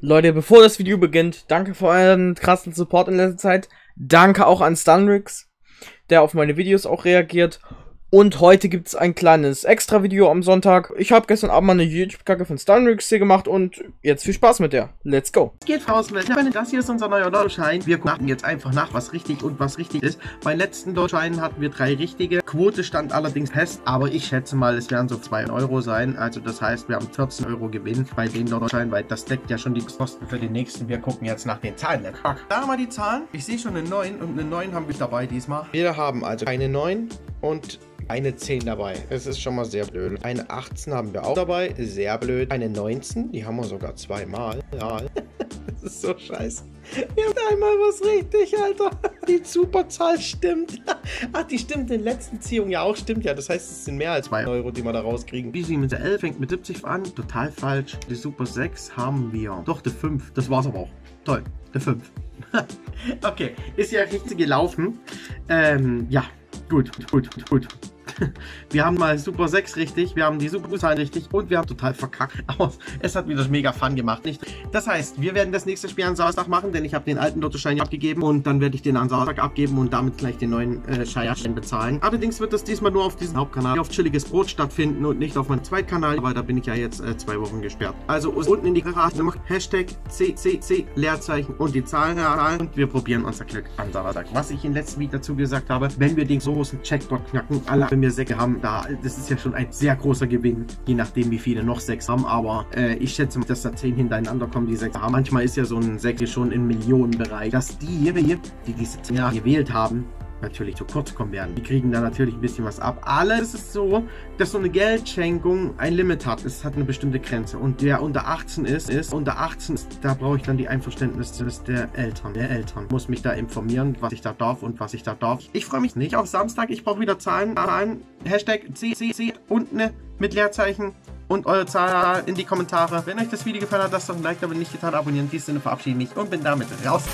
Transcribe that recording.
Leute, bevor das Video beginnt, danke für euren krassen Support in letzter Zeit. Danke auch an Stunrix, der auf meine Videos auch reagiert. Und heute gibt es ein kleines Extra-Video am Sonntag. Ich habe gestern Abend mal eine YouTube-Kacke von Stunrix hier gemacht und jetzt viel Spaß mit der. Let's go. Es geht raus, Leute. Das hier ist unser neuer Lottoschein. Wir gucken jetzt einfach nach, was richtig und was richtig ist. Bei letzten Lottoscheinen hatten wir drei richtige. Quote stand allerdings fest, aber ich schätze mal, es werden so 2 Euro sein. Also das heißt, wir haben 14 Euro Gewinn bei dem Lottoschein, weil das deckt ja schon die Kosten für den nächsten. Wir gucken jetzt nach den Zahlen. Da haben wir die Zahlen. Ich sehe schon eine 9 und eine 9 haben wir dabei diesmal. Wir haben also eine 9 und eine 10 dabei. Das ist schon mal sehr blöd. Eine 18 haben wir auch dabei. Sehr blöd. Eine 19, die haben wir sogar zweimal. Ja. das ist so scheiße. Wir haben einmal was richtig, Alter. Die Superzahl stimmt. Ach, die stimmt in der letzten Ziehung ja auch. Stimmt ja. Das heißt, es sind mehr als 2 Euro, die wir da rauskriegen. Die 7 mit der 11 fängt mit 70 an. Total falsch. Die Super 6 haben wir. Doch, die 5. Das war's aber auch. Toll. Die 5. okay. Ist ja richtig gelaufen. Ähm, ja. Тьфу, тьфу, тьфу, тьфу, тьфу. Wir haben mal Super 6 richtig, wir haben die Super Zahlen richtig und wir haben total verkackt. Aber es hat wieder mega Fun gemacht. Nicht? Das heißt, wir werden das nächste Spiel am Samstag machen, denn ich habe den alten Lottoschein abgegeben und dann werde ich den am Samstag abgeben und damit gleich den neuen äh, Scheierschein bezahlen. Allerdings wird das diesmal nur auf diesem Hauptkanal auf chilliges Brot stattfinden und nicht auf meinem Zweitkanal, weil da bin ich ja jetzt äh, zwei Wochen gesperrt. Also unten in die Karte macht Hashtag CCC Leerzeichen und die Zahlen und wir probieren unser Glück am Samstag. Was ich im letzten Video dazu gesagt habe, wenn wir den großen Checkpoint knacken, alle mir Säcke haben, da, das ist ja schon ein sehr großer Gewinn, je nachdem wie viele noch sechs haben, aber äh, ich schätze dass da zehn hintereinander kommen, die sechs haben. Manchmal ist ja so ein Sechs schon im Millionenbereich, dass die, die diese zehn gewählt haben, natürlich zu kurz kommen werden. Die kriegen da natürlich ein bisschen was ab. Alles ist so, dass so eine Geldschenkung ein Limit hat. Es hat eine bestimmte Grenze. Und der unter 18 ist, ist unter 18 ist, da brauche ich dann die Einverständnis der Eltern. Der Eltern. Muss mich da informieren, was ich da darf und was ich da darf. Ich freue mich nicht auf Samstag. Ich brauche wieder Zahlen. Zahlen. Hashtag CCC unten mit Leerzeichen und eure Zahl in die Kommentare. Wenn euch das Video gefallen hat, lasst doch ein Like da, wenn nicht getan, abonnieren. In diesem Sinne verabschiede ich mich und bin damit raus.